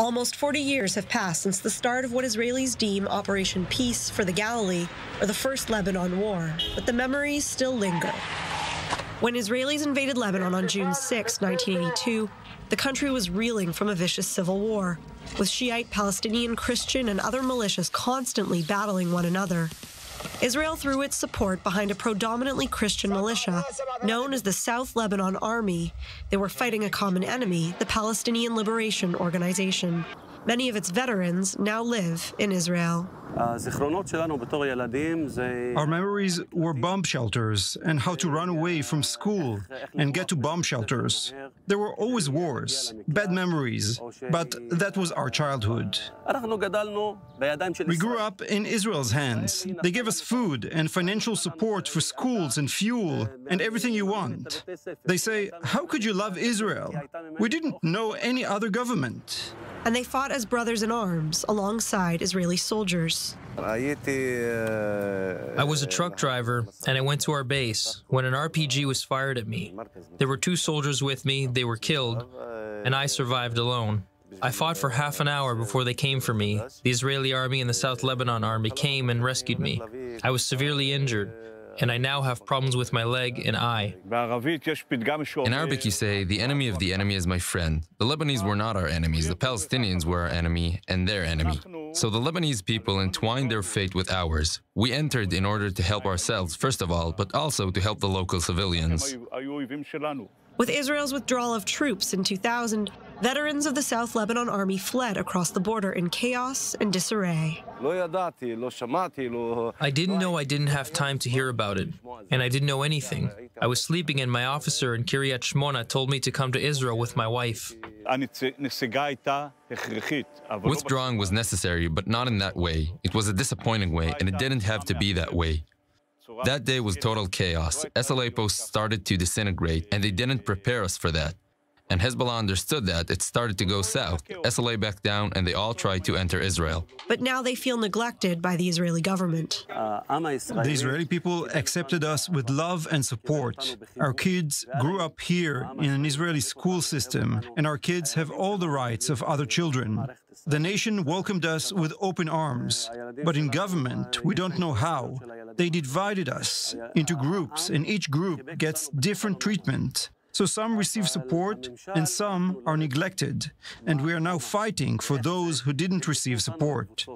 Almost 40 years have passed since the start of what Israelis deem Operation Peace for the Galilee, or the First Lebanon War, but the memories still linger. When Israelis invaded Lebanon on June 6, 1982, the country was reeling from a vicious civil war, with Shiite, Palestinian, Christian, and other militias constantly battling one another. Israel threw its support behind a predominantly Christian militia known as the South Lebanon Army. They were fighting a common enemy, the Palestinian Liberation Organization. Many of its veterans now live in Israel. Our memories were bomb shelters and how to run away from school and get to bomb shelters. There were always wars, bad memories, but that was our childhood. We grew up in Israel's hands. They gave us food and financial support for schools and fuel and everything you want. They say, How could you love Israel? We didn't know any other government and they fought as brothers in arms alongside Israeli soldiers. I was a truck driver, and I went to our base when an RPG was fired at me. There were two soldiers with me, they were killed, and I survived alone. I fought for half an hour before they came for me. The Israeli army and the South Lebanon army came and rescued me. I was severely injured and I now have problems with my leg and eye. In Arabic, you say, the enemy of the enemy is my friend. The Lebanese were not our enemies. The Palestinians were our enemy and their enemy. So the Lebanese people entwined their fate with ours. We entered in order to help ourselves, first of all, but also to help the local civilians. With Israel's withdrawal of troops in 2000, veterans of the South Lebanon Army fled across the border in chaos and disarray. I didn't know I didn't have time to hear about it, and I didn't know anything. I was sleeping and my officer in Kiryat Shmona told me to come to Israel with my wife. Withdrawing was necessary, but not in that way. It was a disappointing way, and it didn't have to be that way. That day was total chaos. SLA posts started to disintegrate, and they didn't prepare us for that. And Hezbollah understood that it started to go south. SLA backed down, and they all tried to enter Israel. But now they feel neglected by the Israeli government. The Israeli people accepted us with love and support. Our kids grew up here in an Israeli school system, and our kids have all the rights of other children. The nation welcomed us with open arms. But in government, we don't know how. They divided us into groups, and each group gets different treatment. So some receive support and some are neglected, and we are now fighting for those who didn't receive support.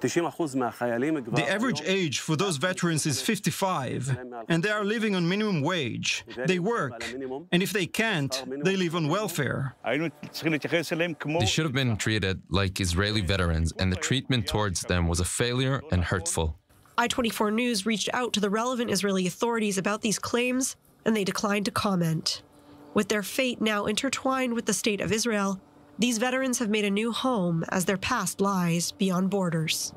The average age for those veterans is 55, and they are living on minimum wage. They work, and if they can't, they live on welfare. They should have been treated like Israeli veterans, and the treatment towards them was a failure and hurtful. I24 News reached out to the relevant Israeli authorities about these claims, and they declined to comment. With their fate now intertwined with the state of Israel, these veterans have made a new home as their past lies beyond borders.